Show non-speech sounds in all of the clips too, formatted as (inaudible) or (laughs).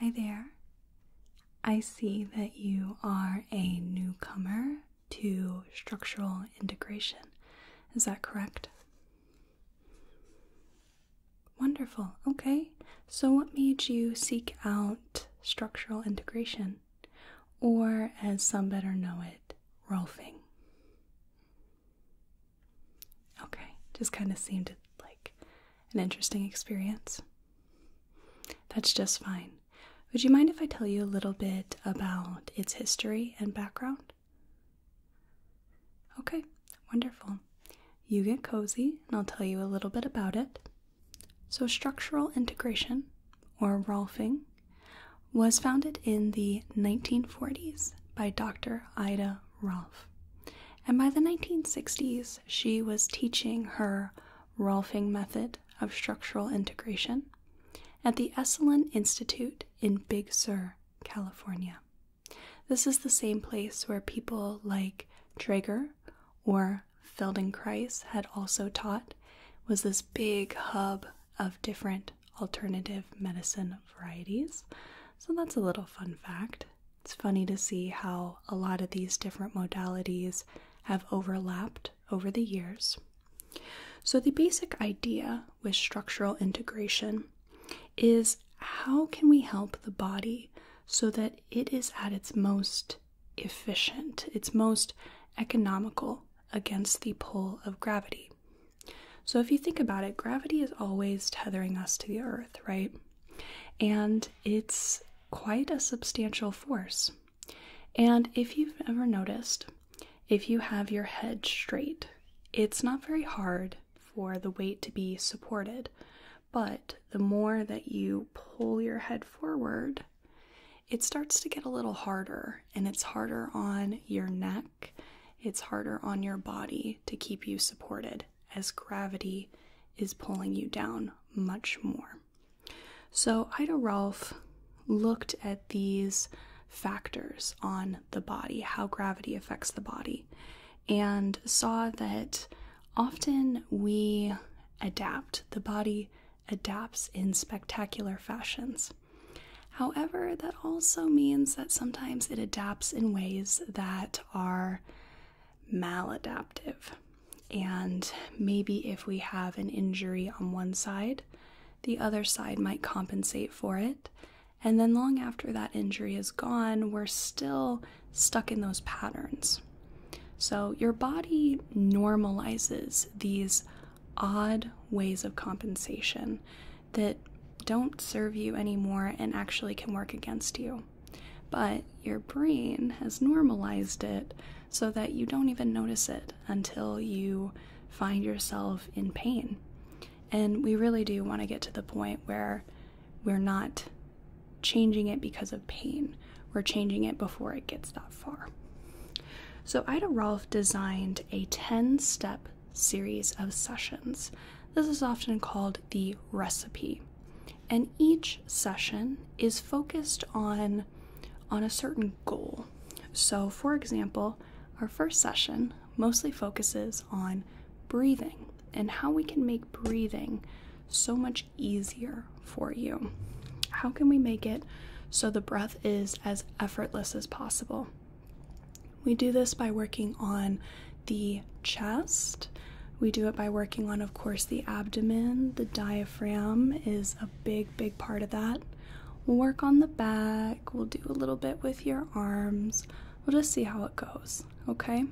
Hi there. I see that you are a newcomer to structural integration. Is that correct? Wonderful. Okay. So, what made you seek out structural integration? Or, as some better know it, Rolfing? Okay. Just kind of seemed like an interesting experience. That's just fine. Would you mind if I tell you a little bit about its history and background? Okay, wonderful. You get cozy, and I'll tell you a little bit about it. So, structural integration, or Rolfing, was founded in the 1940s by Dr. Ida Rolf. And by the 1960s, she was teaching her Rolfing method of structural integration at the Esalen Institute in Big Sur, California. This is the same place where people like Trager or Feldenkrais had also taught was this big hub of different alternative medicine varieties. So that's a little fun fact. It's funny to see how a lot of these different modalities have overlapped over the years. So, the basic idea with structural integration is how can we help the body so that it is at its most efficient, its most economical against the pull of gravity. So, if you think about it, gravity is always tethering us to the earth, right? And it's quite a substantial force. And if you've ever noticed, if you have your head straight, it's not very hard for the weight to be supported. But the more that you pull your head forward, it starts to get a little harder, and it's harder on your neck, it's harder on your body to keep you supported as gravity is pulling you down much more. So, Ida Rolf looked at these factors on the body, how gravity affects the body, and saw that often we adapt. The body adapts in spectacular fashions. However, that also means that sometimes it adapts in ways that are maladaptive. And maybe if we have an injury on one side, the other side might compensate for it. And then, long after that injury is gone, we're still stuck in those patterns. So, your body normalizes these odd ways of compensation that don't serve you anymore and actually can work against you. But your brain has normalized it so that you don't even notice it until you find yourself in pain. And we really do want to get to the point where we're not changing it because of pain, we're changing it before it gets that far. So, Ida Rolf designed a 10 step series of sessions. This is often called the recipe. And each session is focused on, on a certain goal. So, for example, our first session mostly focuses on breathing and how we can make breathing so much easier for you. How can we make it so the breath is as effortless as possible? We do this by working on the chest. We do it by working on, of course, the abdomen. The diaphragm is a big, big part of that. We'll work on the back. We'll do a little bit with your arms. We'll just see how it goes, okay?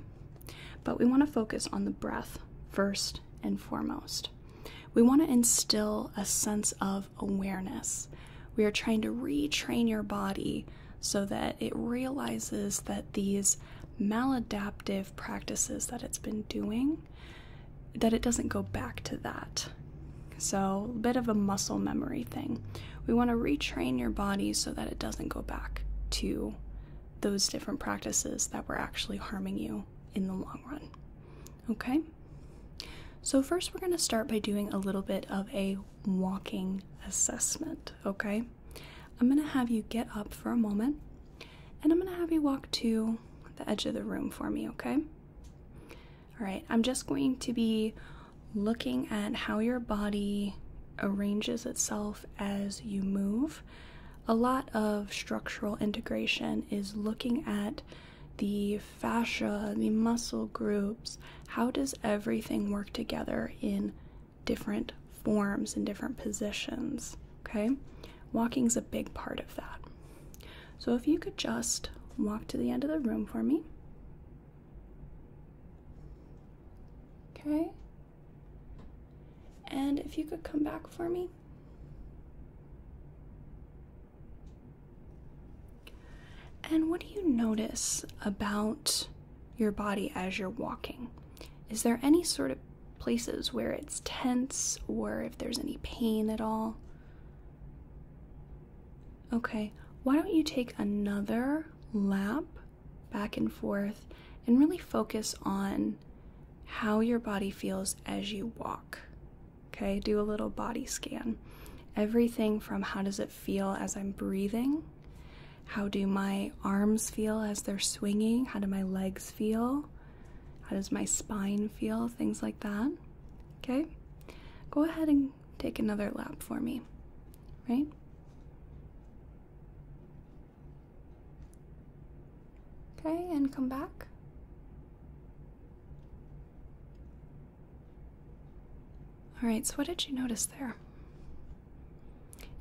But we want to focus on the breath first and foremost. We want to instill a sense of awareness. We are trying to retrain your body so that it realizes that these maladaptive practices that it's been doing that it doesn't go back to that. So, a bit of a muscle memory thing. We want to retrain your body so that it doesn't go back to those different practices that were actually harming you in the long run. Okay? So, first, we're going to start by doing a little bit of a walking assessment. Okay? I'm going to have you get up for a moment and I'm going to have you walk to the edge of the room for me. Okay? All right, I'm just going to be looking at how your body arranges itself as you move. a lot of structural integration is looking at the fascia, the muscle groups. How does everything work together in different forms and different positions? Okay, walking's a big part of that. So if you could just walk to the end of the room for me. Okay. And if you could come back for me. And what do you notice about your body as you're walking? Is there any sort of places where it's tense or if there's any pain at all? Okay, why don't you take another lap back and forth and really focus on how your body feels as you walk? Okay, do a little body scan. Everything from how does it feel as I'm breathing how do my arms feel as they're swinging? How do my legs feel? How does my spine feel? Things like that. Okay? Go ahead and take another lap for me. Right? Okay, and come back. All right, so what did you notice there?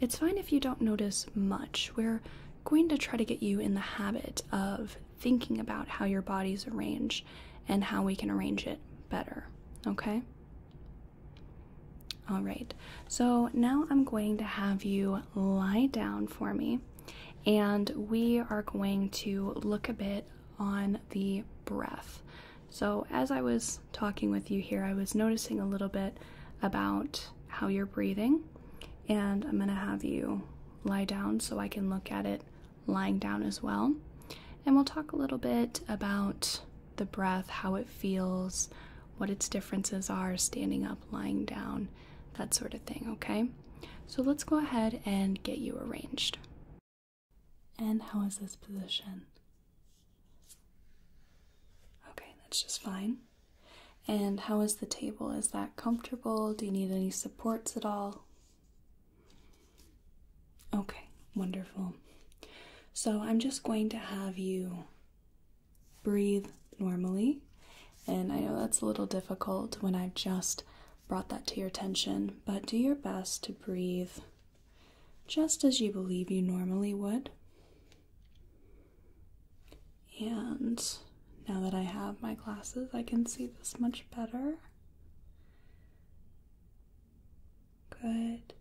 It's fine if you don't notice much. We're going to try to get you in the habit of thinking about how your body's arranged and how we can arrange it better. Okay? All right, so now I'm going to have you lie down for me, and we are going to look a bit on the breath. So, as I was talking with you here, I was noticing a little bit about how you're breathing, and I'm going to have you lie down so I can look at it lying down as well. And we'll talk a little bit about the breath, how it feels, what its differences are standing up, lying down, that sort of thing, okay? So let's go ahead and get you arranged. And how is this position? Okay, that's just fine. And how is the table? Is that comfortable? Do you need any supports at all? Okay, wonderful. So I'm just going to have you breathe normally. And I know that's a little difficult when I've just brought that to your attention, but do your best to breathe just as you believe you normally would. And now that I have my glasses, I can see this much better. Good.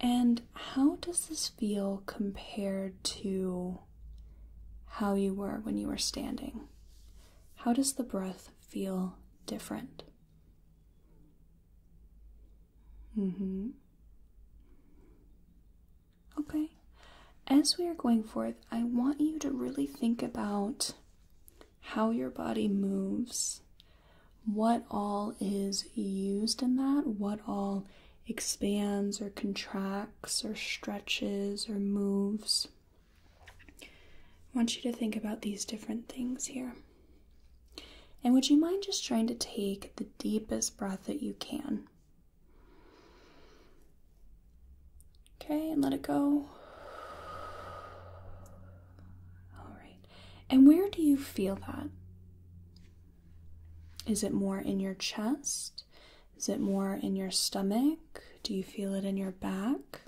And how does this feel compared to how you were when you were standing? How does the breath feel different? Mm-hmm. Okay. As we are going forth, I want you to really think about how your body moves, what all is used in that, what all expands or contracts or stretches or moves. I want you to think about these different things here. And would you mind just trying to take the deepest breath that you can? Okay, and let it go. All right. And where do you feel that? Is it more in your chest? Is it more in your stomach? Do you feel it in your back?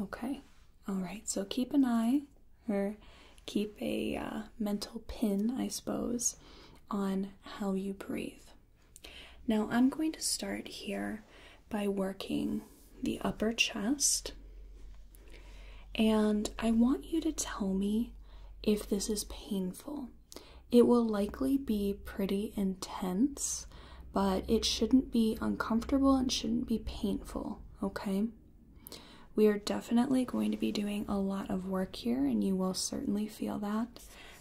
Okay, all right, so keep an eye or keep a uh, mental pin, I suppose, on how you breathe. Now, I'm going to start here by working the upper chest, and I want you to tell me if this is painful. It will likely be pretty intense, but it shouldn't be uncomfortable and shouldn't be painful, okay? We are definitely going to be doing a lot of work here, and you will certainly feel that,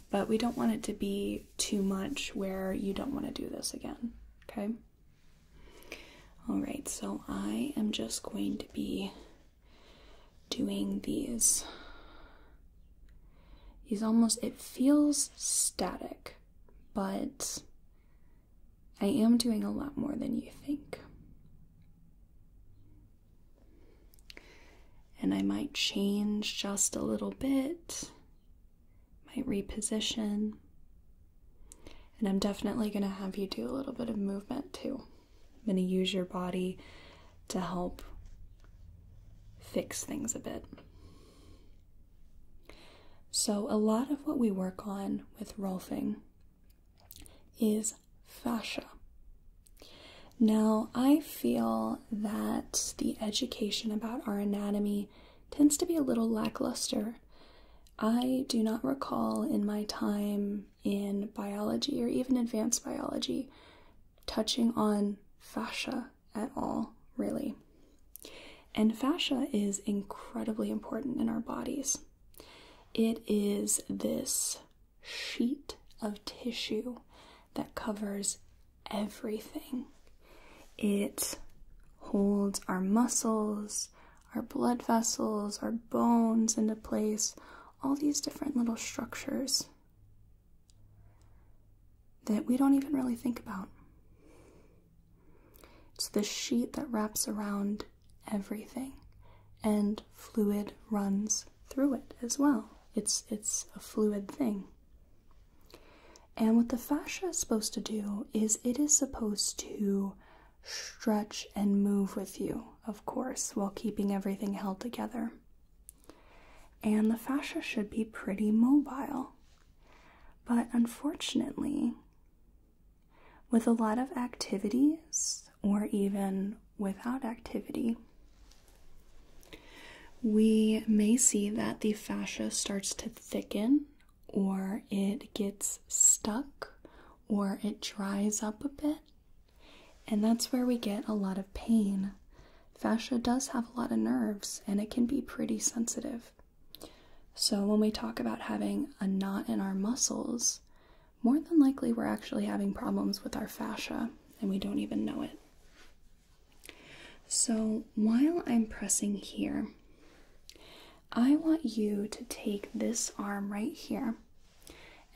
but we don't want it to be too much where you don't want to do this again, okay? All right, so I am just going to be doing these He's almost, it feels static, but I am doing a lot more than you think. and I might change just a little bit, might reposition. And I'm definitely going to have you do a little bit of movement too. I'm going to use your body to help fix things a bit. So, a lot of what we work on with Rolfing is fascia. Now, I feel that the education about our anatomy tends to be a little lackluster. I do not recall in my time in biology or even advanced biology touching on fascia at all, really. And fascia is incredibly important in our bodies. It is this sheet of tissue that covers everything. It holds our muscles, our blood vessels, our bones into place, all these different little structures that we don't even really think about. It's the sheet that wraps around everything, and fluid runs through it as well. It's it's a fluid thing. And what the fascia is supposed to do is it is supposed to stretch and move with you, of course, while keeping everything held together. And the fascia should be pretty mobile. But unfortunately, with a lot of activities, or even without activity, we may see that the fascia starts to thicken, or it gets stuck, or it dries up a bit. And that's where we get a lot of pain. Fascia does have a lot of nerves and it can be pretty sensitive. So, when we talk about having a knot in our muscles, more than likely we're actually having problems with our fascia and we don't even know it. So, while I'm pressing here, I want you to take this arm right here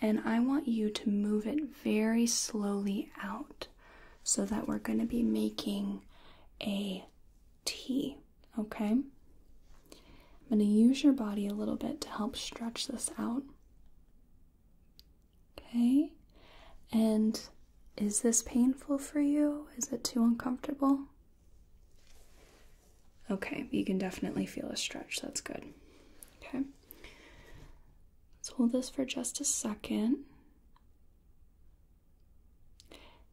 and I want you to move it very slowly out so that we're going to be making a T, okay? I'm going to use your body a little bit to help stretch this out. Okay, and is this painful for you? Is it too uncomfortable? Okay, you can definitely feel a stretch. That's good. Okay. Let's hold this for just a second.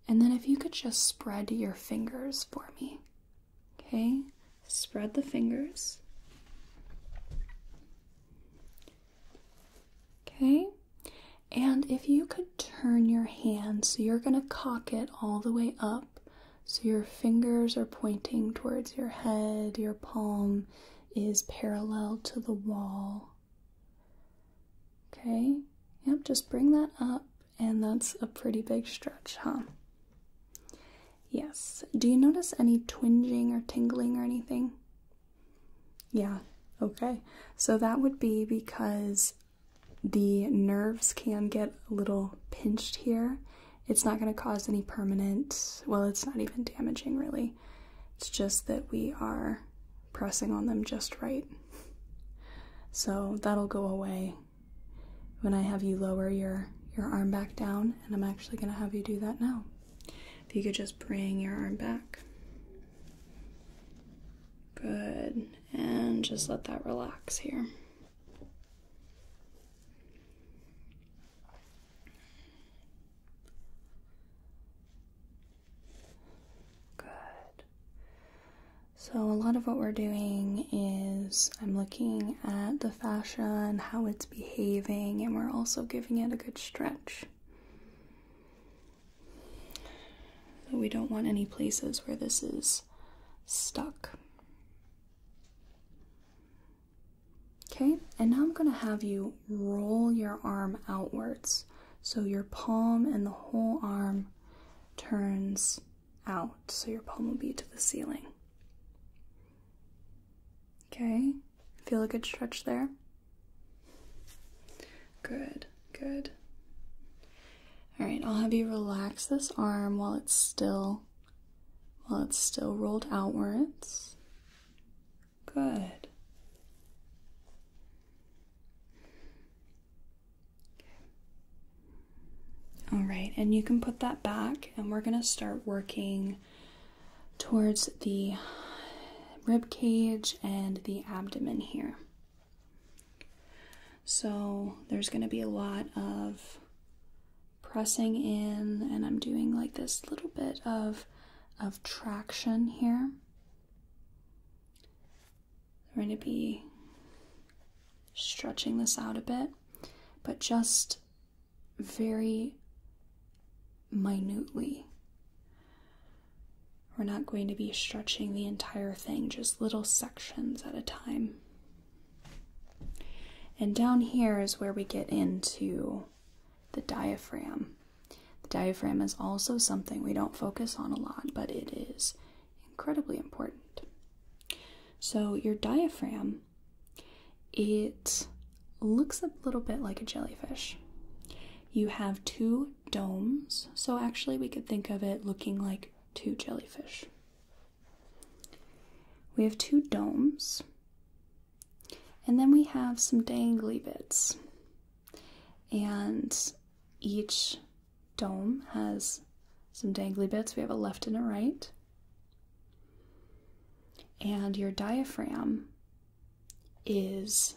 And then if you could just spread your fingers for me. Okay? Spread the fingers. Okay? And if you could turn your hand so you're going to cock it all the way up so your fingers are pointing towards your head, your palm is parallel to the wall. Okay? Yep, just bring that up, and that's a pretty big stretch, huh? Yes. Do you notice any twinging or tingling or anything? Yeah, okay. So that would be because the nerves can get a little pinched here. It's not going to cause any permanent, well, it's not even damaging really. It's just that we are pressing on them just right. So that'll go away when I have you lower your, your arm back down, and I'm actually going to have you do that now. If you could just bring your arm back. Good. And just let that relax here. So, a lot of what we're doing is I'm looking at the fascia and how it's behaving, and we're also giving it a good stretch. we don't want any places where this is stuck. Okay, and now I'm going to have you roll your arm outwards. So your palm and the whole arm turns out. So your palm will be to the ceiling. Okay, feel a good stretch there. Good, good. Alright, I'll have you relax this arm while it's still while it's still rolled outwards. Good. All right, and you can put that back, and we're gonna start working towards the rib cage and the abdomen here. So there's going to be a lot of pressing in, and I'm doing like this little bit of of traction here. We're going to be stretching this out a bit, but just very minutely. We're not going to be stretching the entire thing, just little sections at a time. And down here is where we get into the diaphragm. The diaphragm is also something we don't focus on a lot, but it is incredibly important. So, your diaphragm, it looks a little bit like a jellyfish. You have two domes, so actually, we could think of it looking like two jellyfish. We have two domes, and then we have some dangly bits. And each dome has some dangly bits. We have a left and a right. And your diaphragm is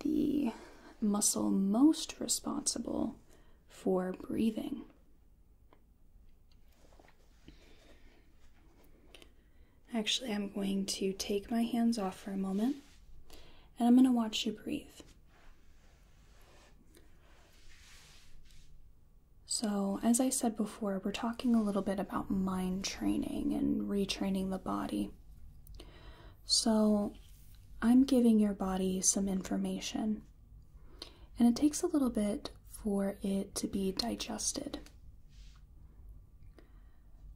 the muscle most responsible for breathing. Actually, I'm going to take my hands off for a moment and I'm going to watch you breathe. So, as I said before, we're talking a little bit about mind training and retraining the body. So, I'm giving your body some information, and it takes a little bit for it to be digested.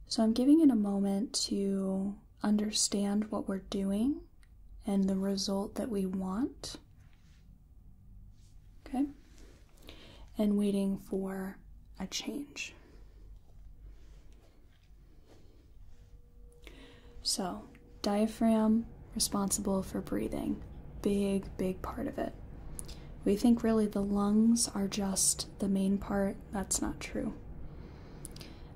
So, I'm giving it a moment to understand what we're doing and the result that we want. Okay? And waiting for a change. So, diaphragm responsible for breathing. Big, big part of it. We think really the lungs are just the main part. That's not true.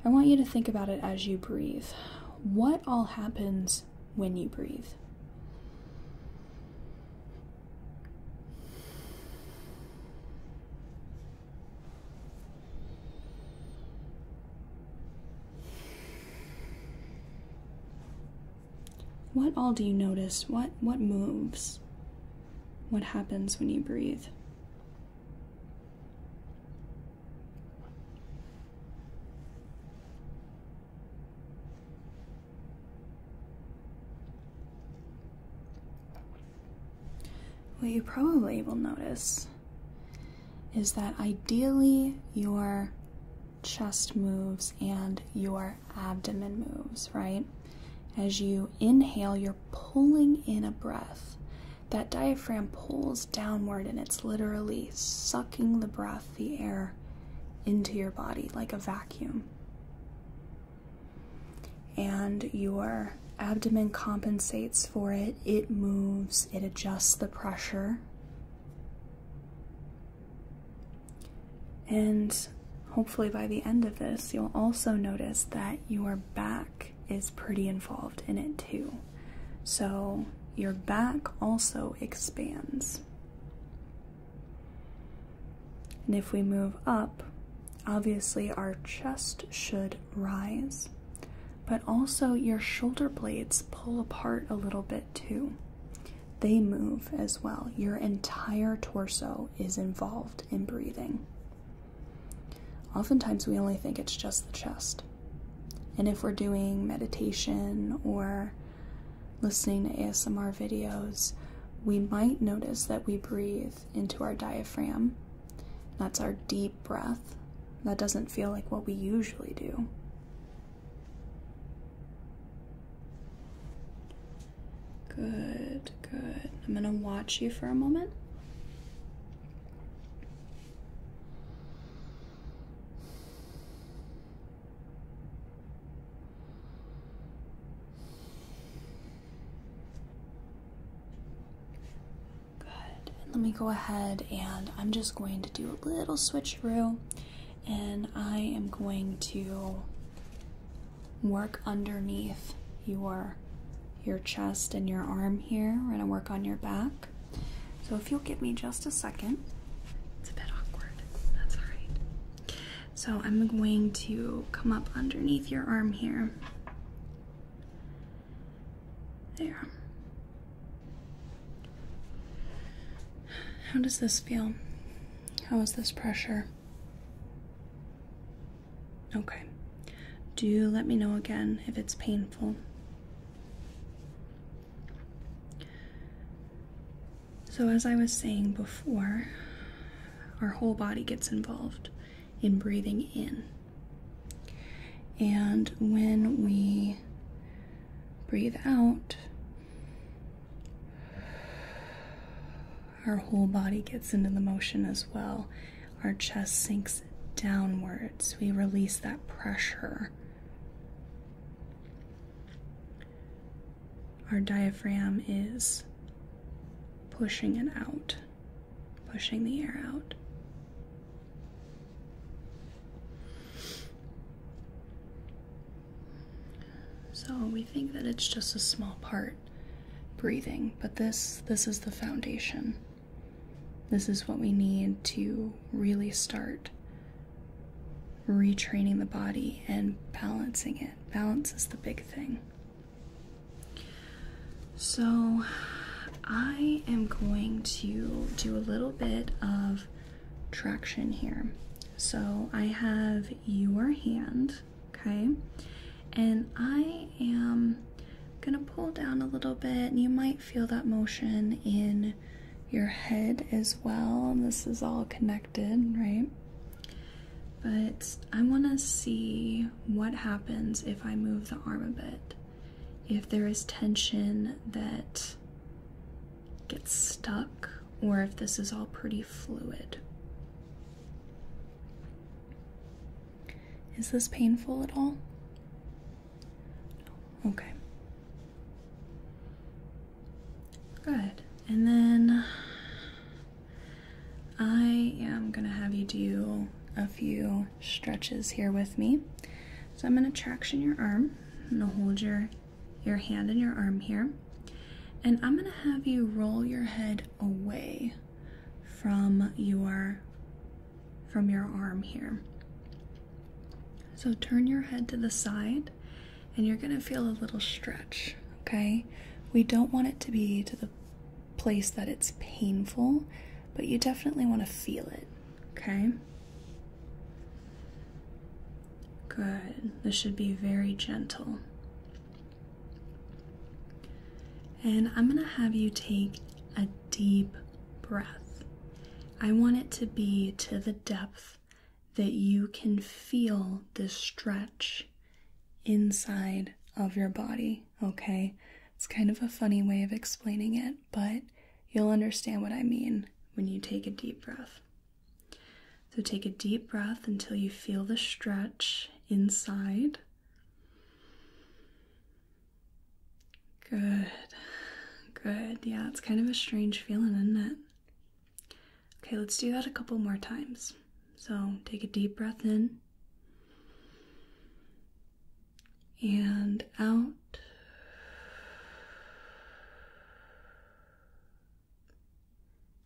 I want you to think about it as you breathe. What all happens when you breathe? What all do you notice? What what moves? What happens when you breathe? What you probably will notice is that ideally your chest moves and your abdomen moves, right? As you inhale, you're pulling in a breath. That diaphragm pulls downward and it's literally sucking the breath, the air, into your body like a vacuum. And your abdomen compensates for it, it moves, it adjusts the pressure. And hopefully, by the end of this, you'll also notice that your back is pretty involved in it too. So, your back also expands. And if we move up, obviously our chest should rise, but also your shoulder blades pull apart a little bit too. They move as well. Your entire torso is involved in breathing. Oftentimes, we only think it's just the chest. And if we're doing meditation or listening to ASMR videos, we might notice that we breathe into our diaphragm. That's our deep breath. That doesn't feel like what we usually do. Good, good. I'm going to watch you for a moment. Good. let me go ahead and I'm just going to do a little switcheroo and I am going to work underneath your your chest and your arm here. We're gonna work on your back. So if you'll give me just a second, it's a bit awkward. That's all right. So I'm going to come up underneath your arm here. There. How does this feel? How is this pressure? Okay. Do let me know again if it's painful. So, as I was saying before, our whole body gets involved in breathing in. And when we breathe out, our whole body gets into the motion as well. Our chest sinks downwards. We release that pressure. Our diaphragm is pushing it out, pushing the air out. So we think that it's just a small part breathing, but this this is the foundation. This is what we need to really start retraining the body and balancing it. Balance is the big thing. So, I am going to do a little bit of traction here. So, I have your hand, okay, and I am gonna pull down a little bit, and you might feel that motion in your head as well. This is all connected, right? But I want to see what happens if I move the arm a bit. If there is tension that gets stuck, or if this is all pretty fluid. Is this painful at all? Okay. Good. And then I am going to have you do a few stretches here with me. So I'm going to traction your arm. I'm going to hold your, your hand and your arm here. And I'm going to have you roll your head away from your from your arm here. So turn your head to the side and you're going to feel a little stretch, okay? We don't want it to be to the place that it's painful, but you definitely want to feel it, okay? Good. This should be very gentle. And I'm going to have you take a deep breath. I want it to be to the depth that you can feel the stretch inside of your body, okay? It's kind of a funny way of explaining it, but you'll understand what I mean when you take a deep breath. So take a deep breath until you feel the stretch inside. Good. Good. Yeah, it's kind of a strange feeling, isn't it? Okay, let's do that a couple more times. So take a deep breath in and out.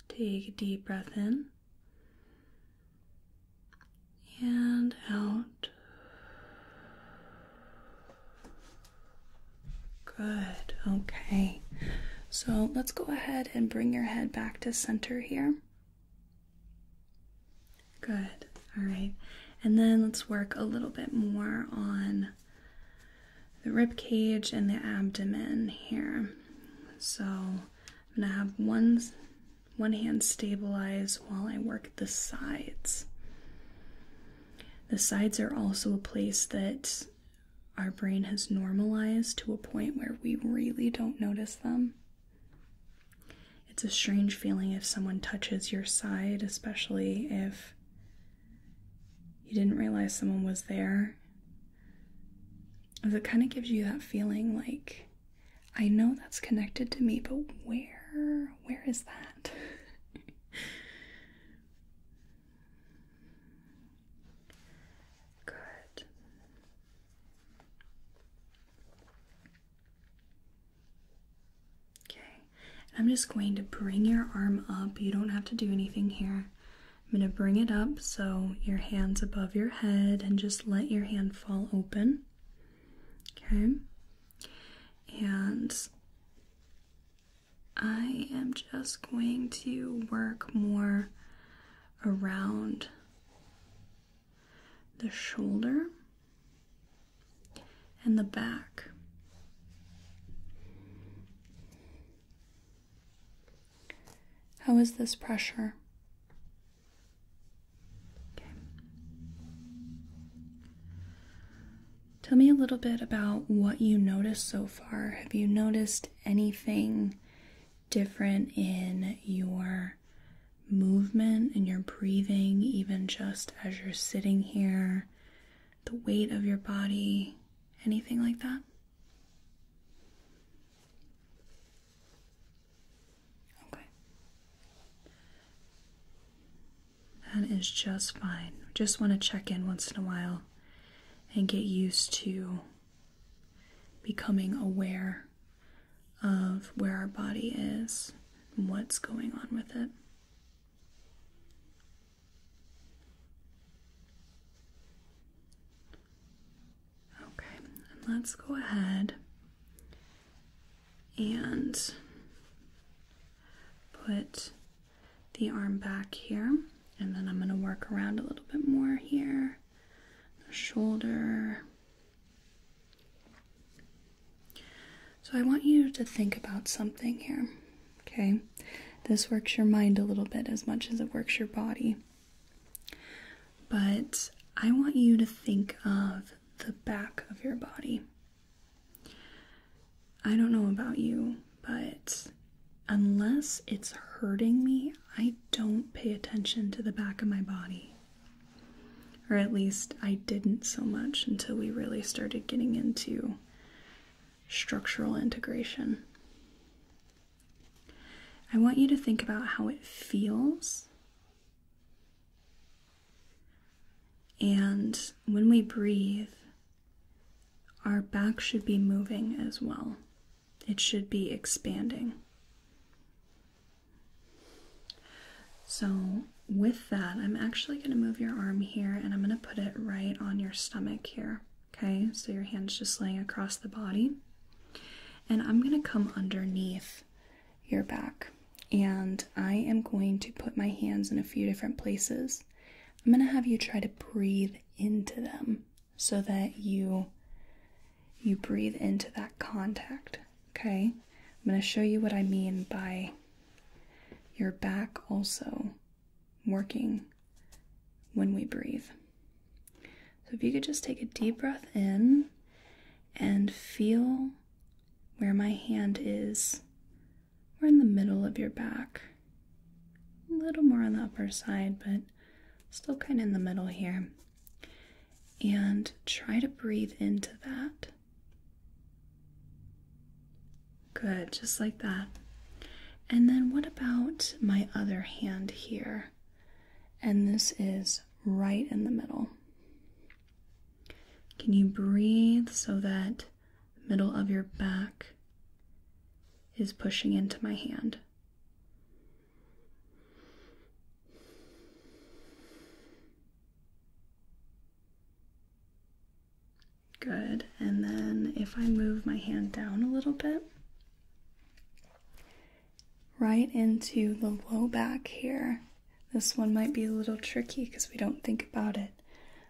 Take a deep breath in and out. Good. Okay. So let's go ahead and bring your head back to center here. Good. All right. And then let's work a little bit more on the rib cage and the abdomen here. So I'm going to have one one hand stabilize while I work the sides. The sides are also a place that our brain has normalized to a point where we really don't notice them. It's a strange feeling if someone touches your side, especially if you didn't realize someone was there. It kind of gives you that feeling like, I know that's connected to me, but where, where is that? (laughs) I'm just going to bring your arm up. You don't have to do anything here. I'm going to bring it up so your hand's above your head and just let your hand fall open. Okay. And I am just going to work more around the shoulder and the back. How is this pressure? Okay. Tell me a little bit about what you noticed so far. Have you noticed anything different in your movement and your breathing, even just as you're sitting here? The weight of your body, anything like that? Is just fine. Just want to check in once in a while and get used to becoming aware of where our body is and what's going on with it. Okay, and let's go ahead and put the arm back here, and then I'm going to work around a little bit more here. The shoulder. So I want you to think about something here, okay? This works your mind a little bit as much as it works your body. But I want you to think of the back of your body. I don't know about you, but unless it's hurting me, I don't pay attention to the back of my body. Or at least I didn't so much until we really started getting into structural integration. I want you to think about how it feels. And when we breathe, our back should be moving as well. It should be expanding. So, with that, I'm actually going to move your arm here and I'm going to put it right on your stomach here. Okay, so your hand's just laying across the body. And I'm going to come underneath your back and I am going to put my hands in a few different places. I'm going to have you try to breathe into them so that you you breathe into that contact, okay? I'm going to show you what I mean by your back also working when we breathe. So if you could just take a deep breath in and feel where my hand is. We're in the middle of your back. A little more on the upper side, but still kind of in the middle here. And try to breathe into that. Good, just like that. And then what about my other hand here? And this is right in the middle. Can you breathe so that the middle of your back is pushing into my hand? Good. And then if I move my hand down a little bit, right into the low back here. This one might be a little tricky because we don't think about it,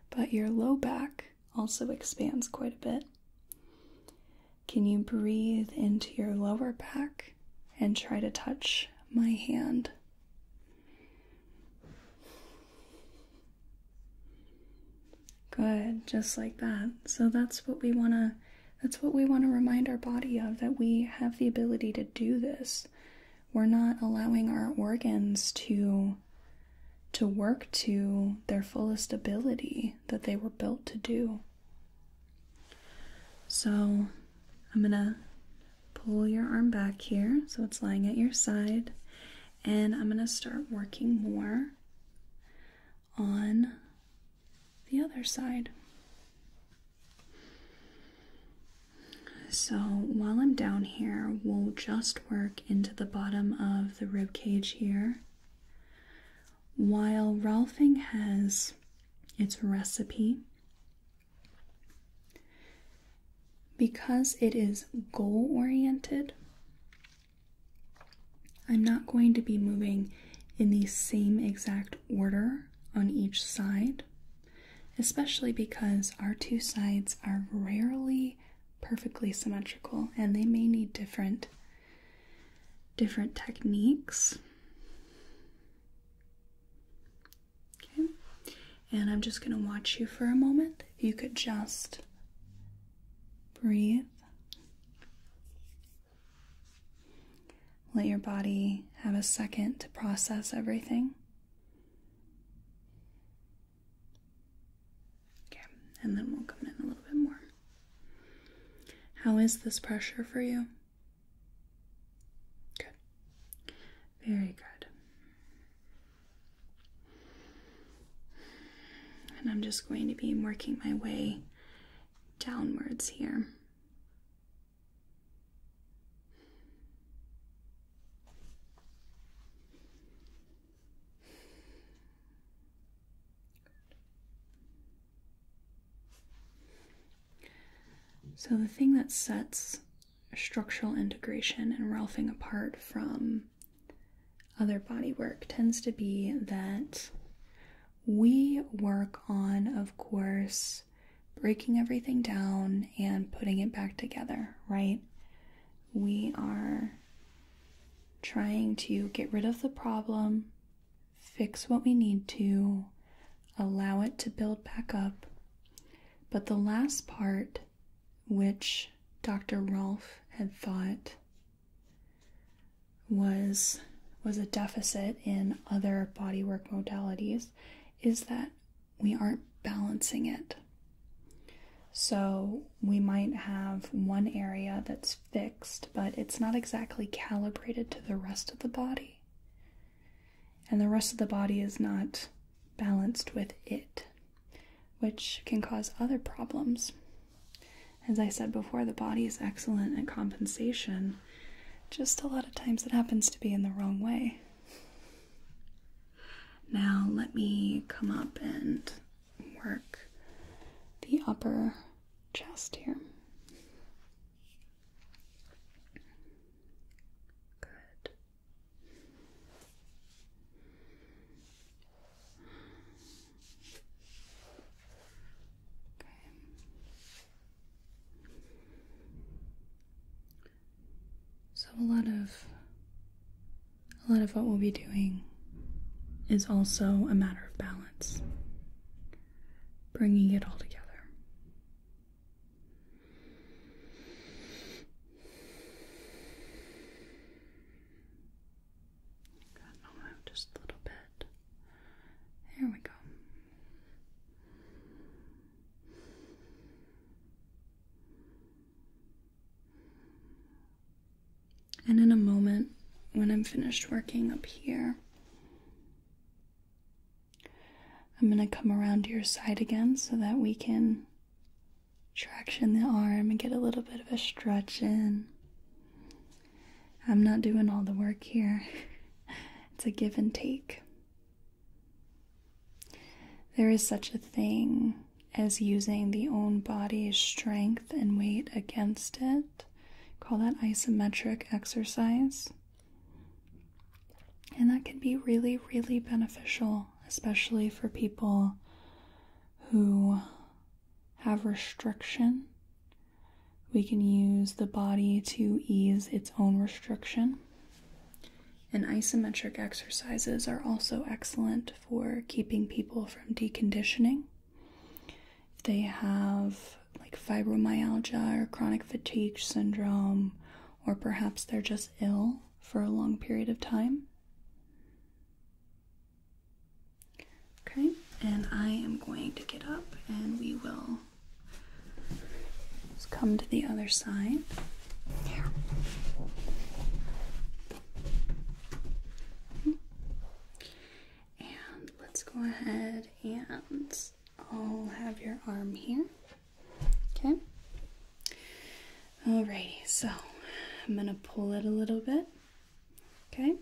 but your low back also expands quite a bit. Can you breathe into your lower back and try to touch my hand? Good, just like that. So that's what we want to that's what we want to remind our body of that we have the ability to do this. We're not allowing our organs to to work to their fullest ability that they were built to do. So, I'm going to pull your arm back here so it's lying at your side and I'm going to start working more on the other side. So while I'm down here, we'll just work into the bottom of the rib cage here. While Rolfing has its recipe, because it is goal oriented, I'm not going to be moving in the same exact order on each side, especially because our two sides are rarely perfectly symmetrical and they may need different different techniques. Okay. And I'm just going to watch you for a moment. If you could just breathe. Let your body have a second to process everything. Okay, and then we'll come in a little bit more. How is this pressure for you? Good. Very good. And I'm just going to be working my way downwards here. So, the thing that sets structural integration and Rolfing apart from other body work tends to be that we work on, of course, breaking everything down and putting it back together, right? We are trying to get rid of the problem, fix what we need to, allow it to build back up. But the last part, which Dr. Rolf had thought was was a deficit in other bodywork modalities is that we aren't balancing it. So we might have one area that's fixed, but it's not exactly calibrated to the rest of the body. And the rest of the body is not balanced with it, which can cause other problems. As I said before, the body is excellent at compensation, just a lot of times it happens to be in the wrong way. Now, let me come up and work the upper chest here. So a lot of a lot of what we'll be doing is also a matter of balance. Bringing it all together. just a little bit. There we go. And in a moment, when I'm finished working up here, I'm going to come around to your side again so that we can traction the arm and get a little bit of a stretch in. I'm not doing all the work here, (laughs) it's a give and take. There is such a thing as using the own body's strength and weight against it. Call that isometric exercise. And that can be really, really beneficial, especially for people who have restriction. We can use the body to ease its own restriction. And isometric exercises are also excellent for keeping people from deconditioning. If they have like fibromyalgia or chronic fatigue syndrome, or perhaps they're just ill for a long period of time. Okay, and I am going to get up and we will just come to the other side. Here. And let's go ahead and I'll have your arm here. Okay. All right. So I'm to pull it a little bit. Okay?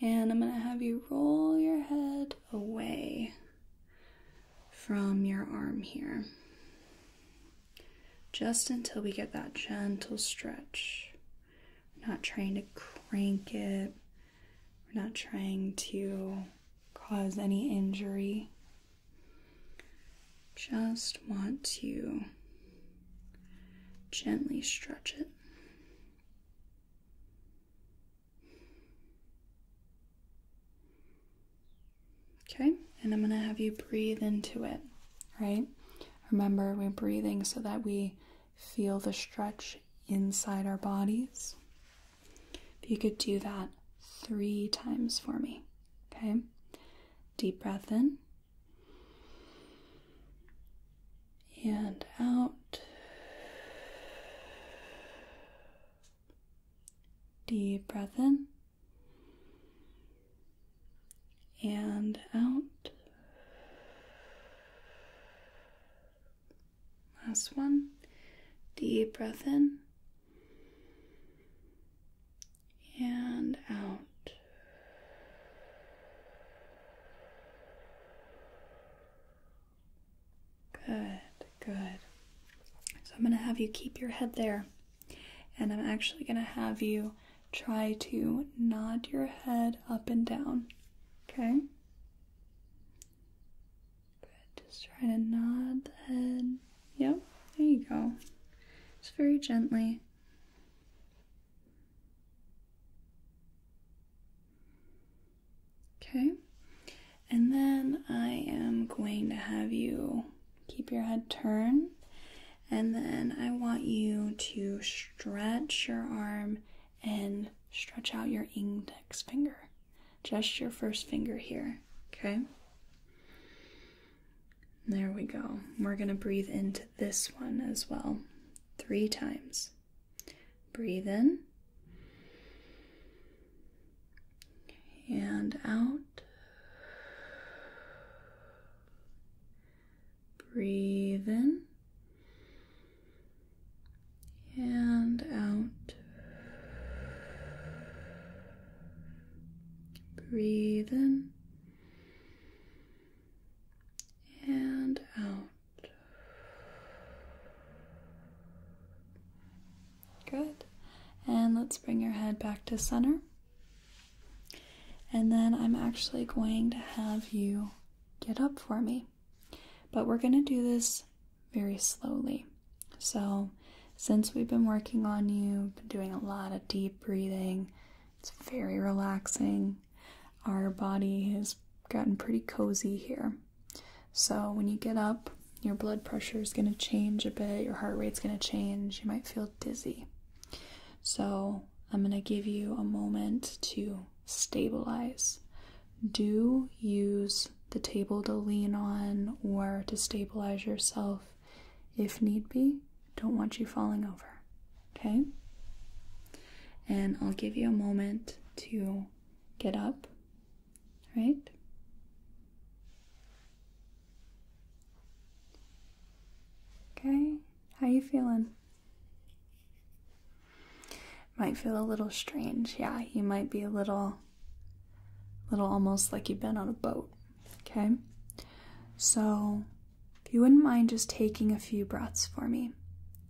And I'm to have you roll your head away from your arm here. Just until we get that gentle stretch. We're not trying to crank it, we're not trying to cause any injury. Just want to gently stretch it. Okay, and I'm going to have you breathe into it, right? Remember, we're breathing so that we feel the stretch inside our bodies. If you could do that three times for me, okay? Deep breath in and out. Deep breath in and out. Last one. Deep breath in and out. Good, good. So I'm going to have you keep your head there. And I'm actually going to have you try to nod your head up and down. Okay? Good. Just try to nod the head. Yep, there you go. Just very gently. Okay, and then I am going to have you keep your head turned, and then I want you to stretch your arm and stretch out your index finger, just your first finger here. Okay, there we go. We're going to breathe into this one as well, three times. Breathe in and out. Breathe in and out. Breathe in and out. Good. And let's bring your head back to center. And then I'm actually going to have you get up for me. But we're going to do this very slowly. So, since we've been working on you, been doing a lot of deep breathing, it's very relaxing. Our body has gotten pretty cozy here. So, when you get up, your blood pressure is going to change a bit, your heart rate's going to change, you might feel dizzy. So, I'm going to give you a moment to stabilize. Do use the table to lean on or to stabilize yourself if need be. Don't want you falling over. Okay? And I'll give you a moment to get up. Right? Okay? How you feeling? Might feel a little strange. Yeah, you might be a little little almost like you've been on a boat. Okay? So, if you wouldn't mind just taking a few breaths for me,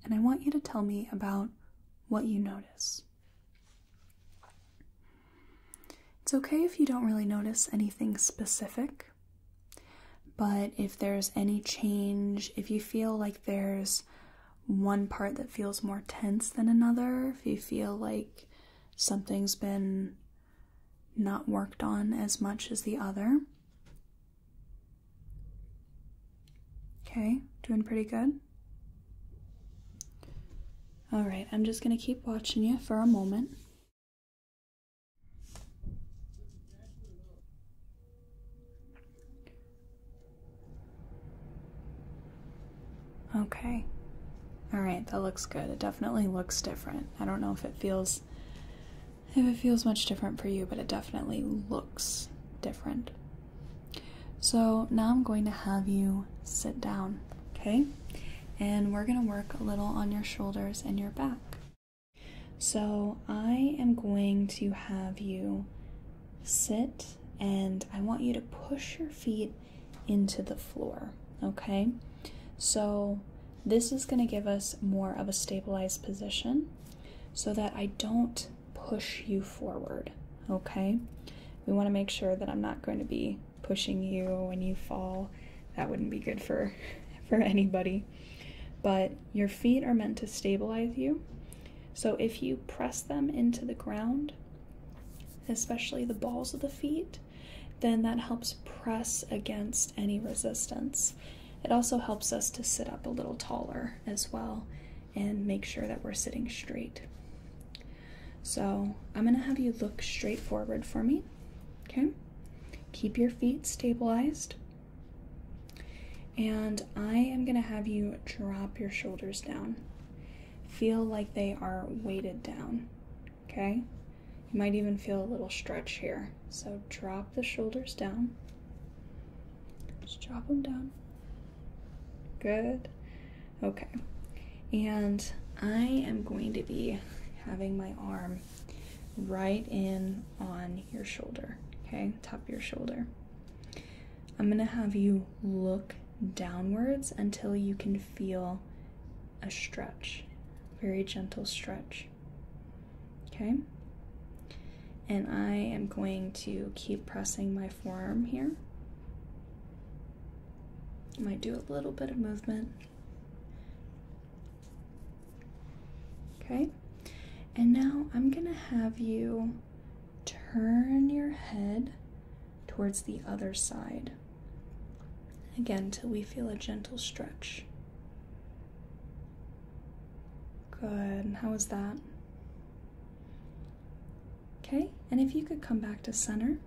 and I want you to tell me about what you notice. It's okay if you don't really notice anything specific, but if there's any change, if you feel like there's one part that feels more tense than another, if you feel like something's been not worked on as much as the other. Okay, doing pretty good. All right, I'm just going to keep watching you for a moment. Okay. All right, that looks good. It definitely looks different. I don't know if it feels if it feels much different for you, but it definitely looks different. So now I'm going to have you sit down, okay? And we're going to work a little on your shoulders and your back. So I am going to have you sit and I want you to push your feet into the floor, okay? So this is going to give us more of a stabilized position so that I don't push you forward, okay? We want to make sure that I'm not going to be pushing you when you fall. That wouldn't be good for (laughs) for anybody. But your feet are meant to stabilize you. So if you press them into the ground, especially the balls of the feet, then that helps press against any resistance. It also helps us to sit up a little taller as well and make sure that we're sitting straight. So I'm going to have you look straight forward for me. Okay? Keep your feet stabilized. And I am going to have you drop your shoulders down. Feel like they are weighted down. Okay? You might even feel a little stretch here. So drop the shoulders down. Just drop them down. Good. Okay. And I am going to be having my arm right in on your shoulder, okay? Top of your shoulder. I'm going to have you look downwards until you can feel a stretch, very gentle stretch. Okay? And I am going to keep pressing my forearm here. Might do a little bit of movement. Okay? And now I'm to have you turn your head towards the other side. Again, till we feel a gentle stretch. Good. How was that? Okay, and if you could come back to center.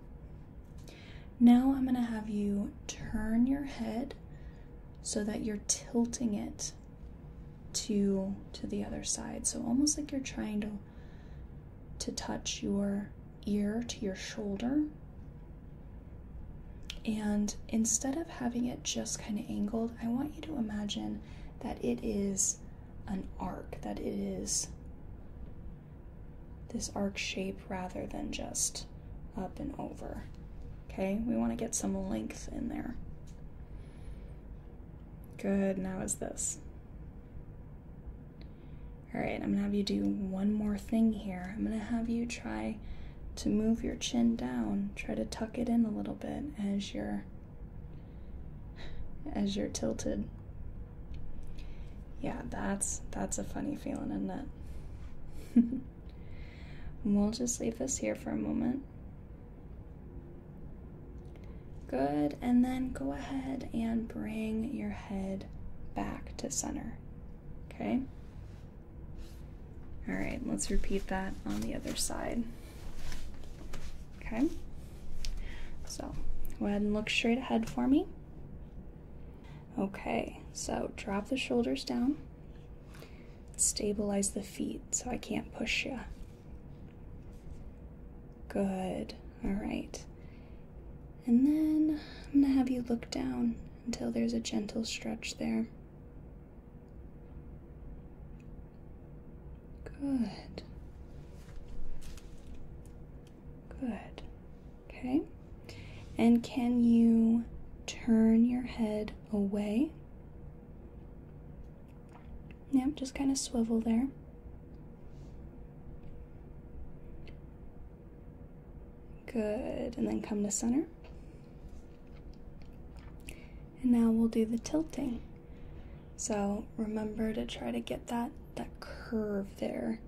Now I'm to have you turn your head so that you're tilting it to to the other side. So almost like you're trying to to touch your ear to your shoulder. And instead of having it just kind of angled, I want you to imagine that it is an arc, that it is this arc shape rather than just up and over. Okay, we want to get some length in there. Good, now is this. All right, I'm gonna have you do one more thing here. I'm gonna have you try to move your chin down. Try to tuck it in a little bit as you're as you're tilted. Yeah, that's that's a funny feeling, isn't it? (laughs) we'll just leave this here for a moment. Good, and then go ahead and bring your head back to center. Okay? All right, let's repeat that on the other side. Okay? So, go ahead and look straight ahead for me. Okay, so drop the shoulders down. Stabilize the feet so I can't push you. Good. All right. And then I'm going to have you look down until there's a gentle stretch there. Good. Good. Okay. And can you turn your head away? Yep, just kind of swivel there. Good. And then come to center. And now we'll do the tilting. So remember to try to get that that curve there.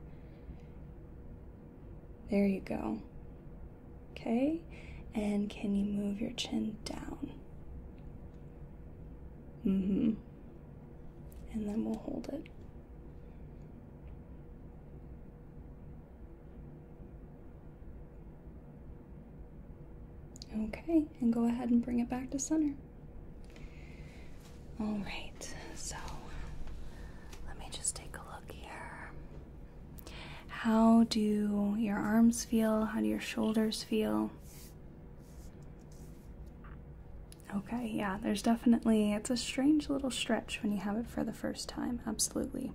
There you go. Okay? And can you move your chin down? Mm-hmm. And then we'll hold it. Okay, and go ahead and bring it back to center. All right, so let me just take a look here. How do your arms feel? How do your shoulders feel? Okay, yeah, there's definitely, it's a strange little stretch when you have it for the first time, absolutely.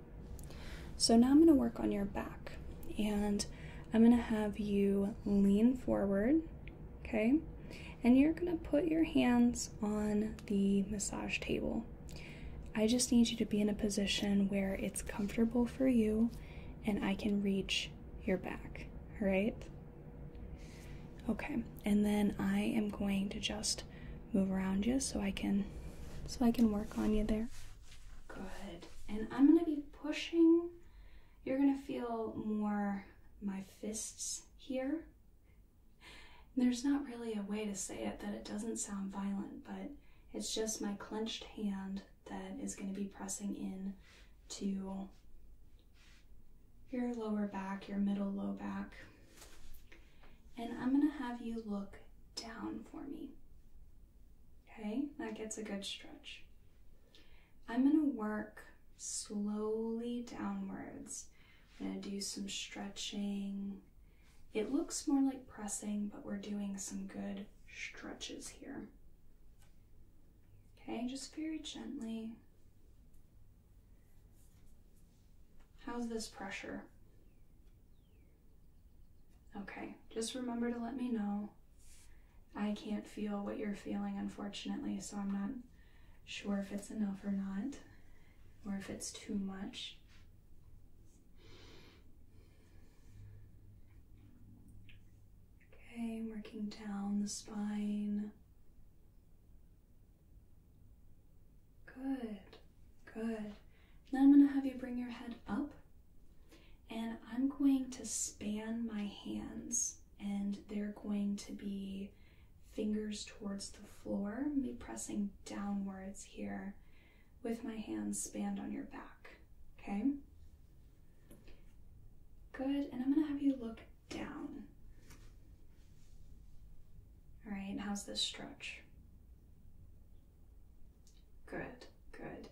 So now I'm going to work on your back. and I'm going to have you lean forward, okay? And you're going to put your hands on the massage table. I just need you to be in a position where it's comfortable for you and I can reach your back, all right? Okay, and then I am going to just move around you so I can so I can work on you there. Good. And I'm going to be pushing. You're going to feel more my fists here. there's not really a way to say it that it doesn't sound violent, but it's just my clenched hand that is going to be pressing in to your lower back, your middle low back. And I'm going to have you look down for me. Okay, that gets a good stretch. I'm going to work slowly downwards. I'm going to do some stretching. It looks more like pressing, but we're doing some good stretches here. Okay, just very gently. How's this pressure? Okay, just remember to let me know. I can't feel what you're feeling, unfortunately, so I'm not sure if it's enough or not, or if it's too much. Okay, working down the spine. Good, good. Now I'm going to have you bring your head up and I'm going to span my hands and they're going to be fingers towards the floor be pressing downwards here with my hands spanned on your back. Okay? Good, and I'm gonna have you look down. All right, how's this stretch? Good, good.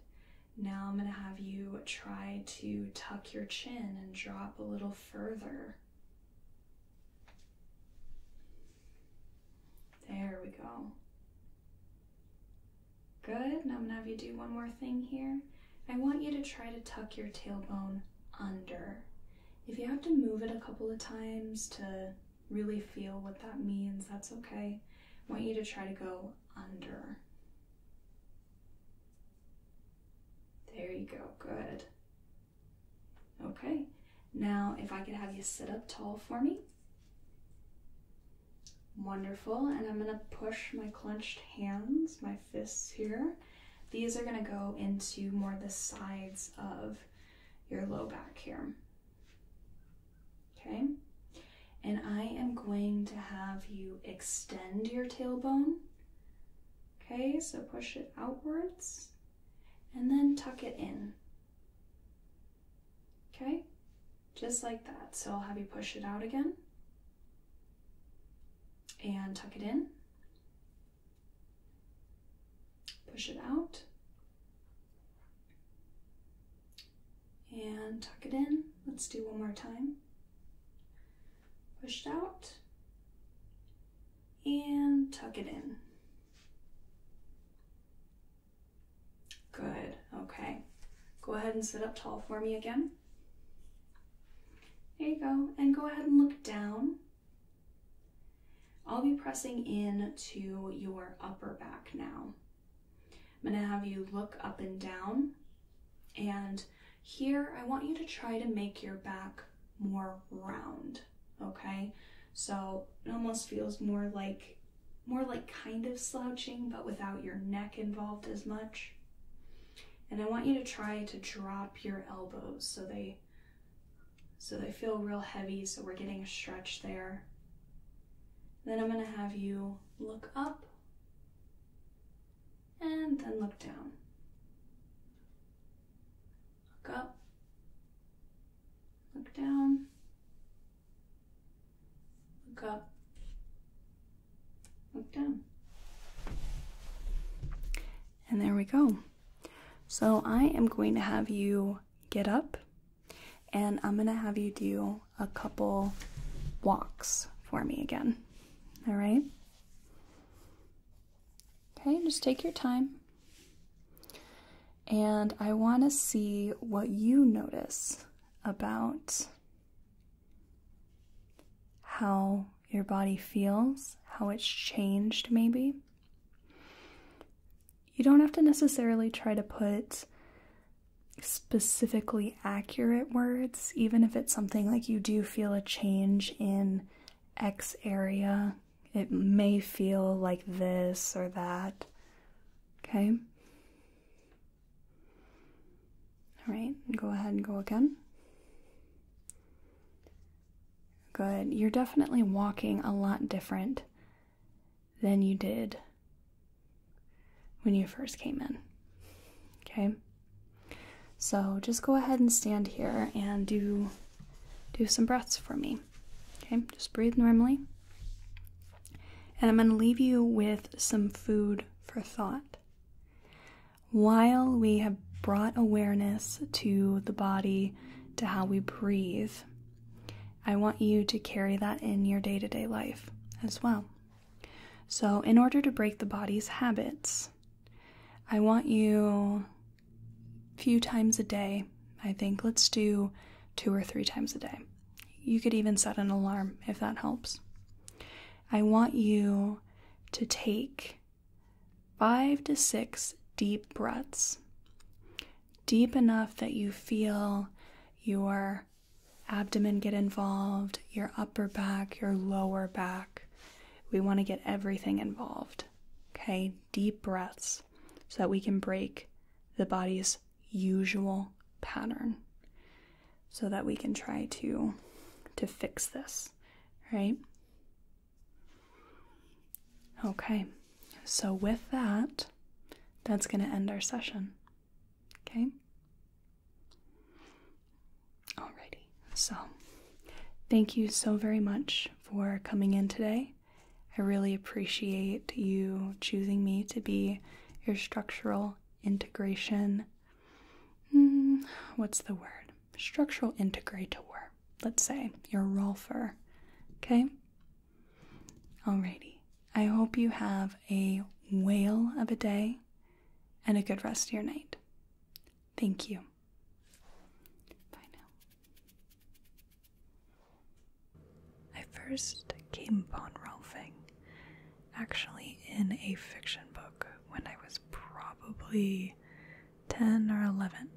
Now I'm going to have you try to tuck your chin and drop a little further. There we go. Good. Now I'm going to have you do one more thing here. I want you to try to tuck your tailbone under. If you have to move it a couple of times to really feel what that means, that's okay. I want you to try to go under. There you go, good. Okay, now if I could have you sit up tall for me. Wonderful, and I'm gonna push my clenched hands, my fists here. These are gonna go into more the sides of your low back here. Okay, and I am going to have you extend your tailbone. Okay, so push it outwards and then tuck it in. Okay, just like that. So I'll have you push it out again and tuck it in. Push it out and tuck it in. Let's do one more time. Push it out and tuck it in. Good, okay. Go ahead and sit up tall for me again. There you go, and go ahead and look down. I'll be pressing in to your upper back now. I'm gonna have you look up and down, and here I want you to try to make your back more round, okay? So it almost feels more like, more like kind of slouching, but without your neck involved as much. And I want you to try to drop your elbows so they so they feel real heavy so we're getting a stretch there. Then I'm going to have you look up and then look down. Look up, look down, look up, look down. And there we go. So I am going to have you get up and I'm going to have you do a couple walks for me again. All right? Okay, just take your time. And I want to see what you notice about how your body feels, how it's changed, maybe. You don't have to necessarily try to put specifically accurate words, even if it's something like you do feel a change in X area. It may feel like this or that. Okay? All right, go ahead and go again. Good. You're definitely walking a lot different than you did when you first came in. Okay? So just go ahead and stand here and do do some breaths for me. Okay? Just breathe normally. And I'm going to leave you with some food for thought. While we have brought awareness to the body, to how we breathe, I want you to carry that in your day to day life as well. So, in order to break the body's habits, I want you a few times a day. I think let's do two or three times a day. You could even set an alarm if that helps. I want you to take five to six deep breaths, deep enough that you feel your abdomen get involved, your upper back, your lower back. We want to get everything involved. Okay, deep breaths so that we can break the body's usual pattern so that we can try to to fix this, right? Okay. So with that, that's going to end our session. Okay? Alrighty. So, thank you so very much for coming in today. I really appreciate you choosing me to be your structural integration. Mm, what's the word? Structural integrator. Let's say your Rolfer. Okay? Alrighty. I hope you have a whale of a day and a good rest of your night. Thank you. Bye now. I first came upon Rolfing actually in a fiction when I was probably 10 or 11.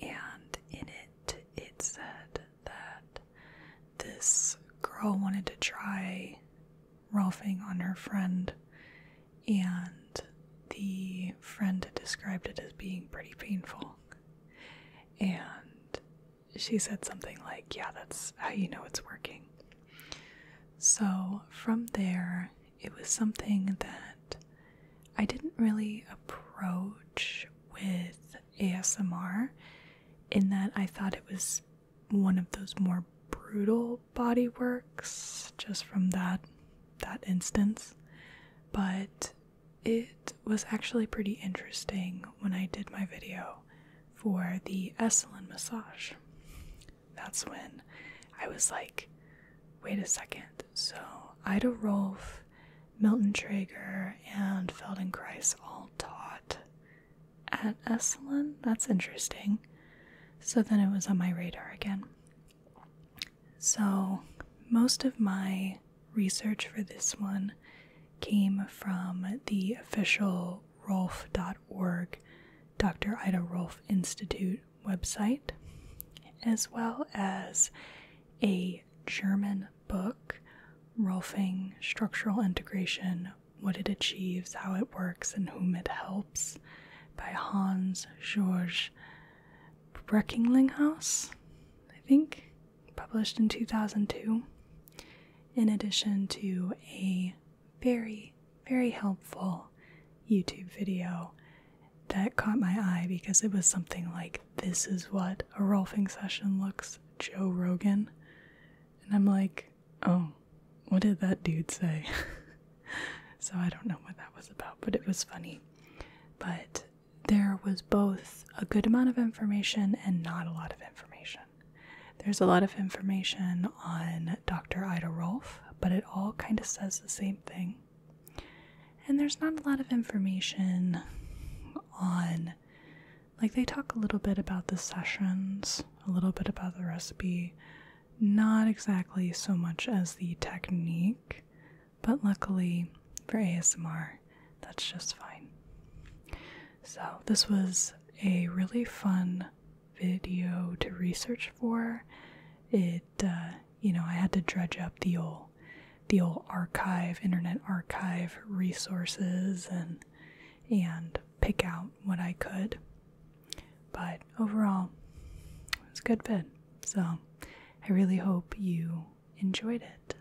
And in it, it said that this girl wanted to try Rolfing on her friend, and the friend described it as being pretty painful. And she said something like, Yeah, that's how you know it's working. So from there, it was something that I didn't really approach with ASMR in that I thought it was one of those more brutal body works just from that that instance but it was actually pretty interesting when I did my video for the Esalen massage. That's when I was like, wait a second. So Ida Rolf, Milton Trager, and Feldenkrais all taught at Esalen? That's interesting. So then it was on my radar again. So most of my research for this one came from the official rolf.org Dr. Ida Rolf Institute website, as well as a German book, Rolfing Structural Integration What It Achieves, How It Works, and Whom It Helps by Hans Georg Breckinglinghaus, I think, published in 2002, in addition to a very, very helpful YouTube video that caught my eye because it was something like, This is what a rolfing session looks, Joe Rogan. And I'm like, Oh, what did that dude say? (laughs) so I don't know what that was about, but it was funny. But there was both a good amount of information and not a lot of information. There's a lot of information on Dr. Ida Rolf, but it all kind of says the same thing. And there's not a lot of information on, like, they talk a little bit about the sessions, a little bit about the recipe, not exactly so much as the technique, but luckily for ASMR, that's just fine. So, this was a really fun video to research for. It, uh, you know, I had to dredge up the old, the old archive, internet archive resources, and and pick out what I could. But overall, it was a good vid. So I really hope you enjoyed it.